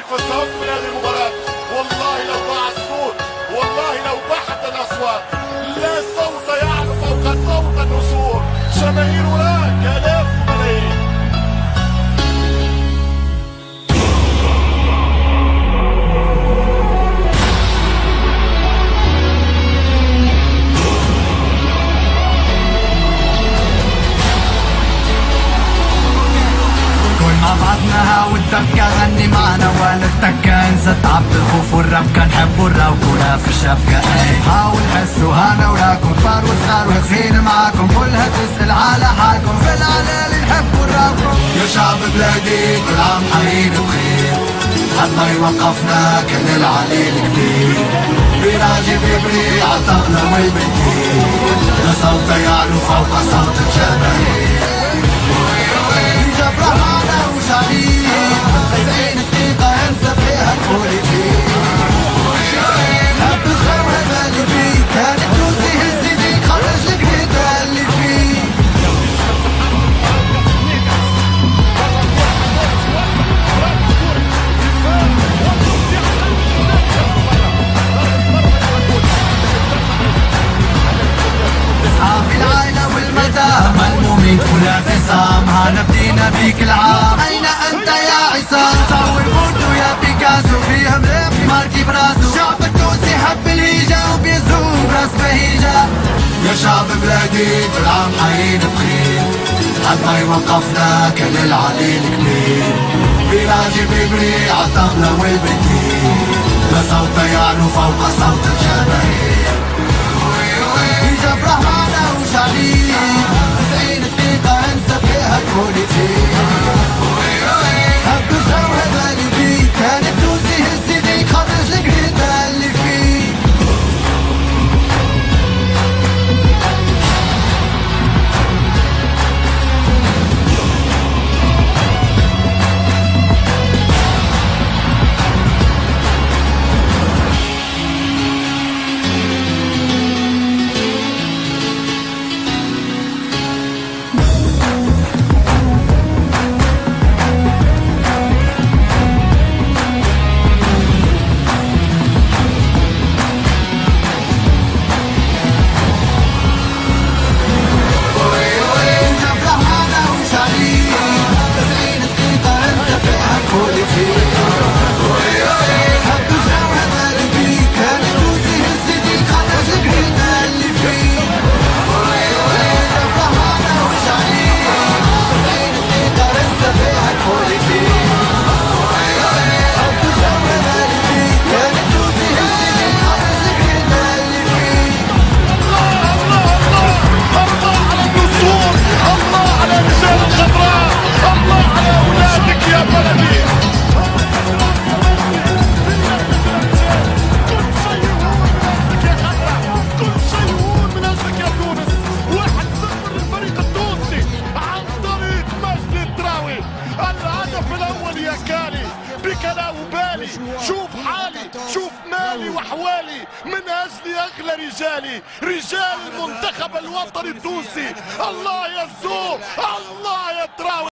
كيف سأخرج من هذه المباراة. والله لو ضاع الصوت والله لو بحت الأصوات. لا صوت يعلو فوق صوت النسور. جماهير هناك بعضنا والدبكة غني معنا ولا التكة انسى تعب الخوف والربكة الروك ولا في الشبكة اي حاول حسوا هانا وراكم. كبار وصغار واقفين معاكم. كلها تسأل على حالكم. في العلالي نحب الروكم يا شعب بلادي كل عام حيين بخير حد ما يوقفنا كل العليل كبير بيراجي بيبري عالطبلة والبنتين لا صوت يعلو فوق صوت الجماهير. والمدام ملمومين كلها انفصام هانا بدينا بيك العام. أين أنت يا عصام؟ صور بوردو يا بيكاسو فيها ملف ماركي براسو. شعب التونسي حب الهيجا وبيزوم راس بهيجا يا شعب بلادي كل عام حيين بخير حد ما يوقفنا كل العليل كبير بيراجي بيبري عالطبلة والبنتين لا صوت يعلو فوق صوت الجماهير كالي بك لا أبالي. شوف حالي شوف مالي وحوالي من أجل أغلى رجالي رجال المنتخب الوطني التونسي. الله الزو الله يا تراوي